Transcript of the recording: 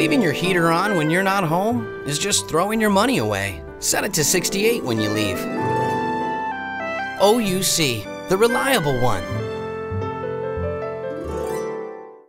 Leaving your heater on when you're not home is just throwing your money away. Set it to 68 when you leave. OUC, the reliable one.